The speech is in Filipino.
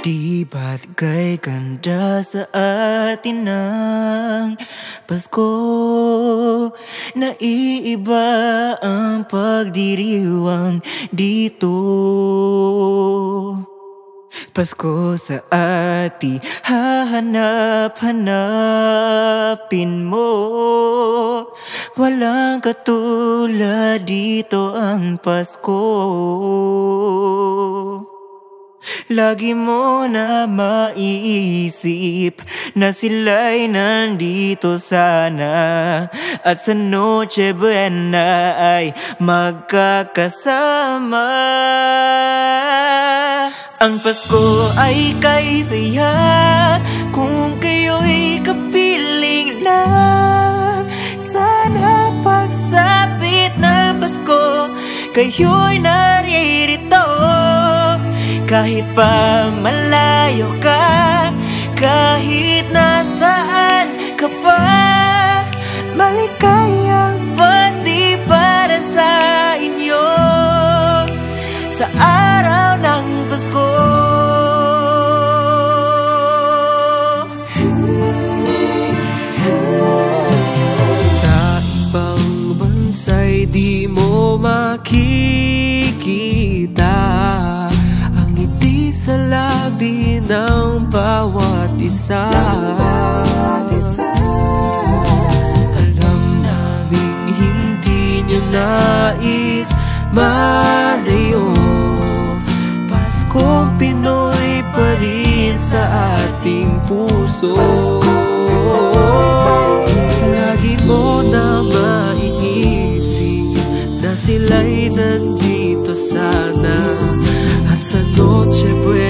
Di ba't kay ganda sa atin ng Pasko? Naiiba ang pagdiriwang dito. Pasko sa ati hahanap-hanapin mo. Walang katulad dito ang Pasko Lagi mo na maiisip na sila'y nandito sana. At sa Noche Buena ay magkakasama. Ang Pasko ay kay saya kung kayo'y kapiling na. Sana pagsapit ng Pasko kayo'y naririto kahit pa malayo ka Kahit nasaan ka pa Maligayang pati para sa inyo. Sa araw ng Pasko. Sa ibang bansa'y di mo makikita sa labi ng bawat isa. Alam namin hindi niyo nais malayo Paskong Pinoy pa rin sa ating puso. Lagi mo na maiisip na sila'y nandito sana. Sa Noche Buena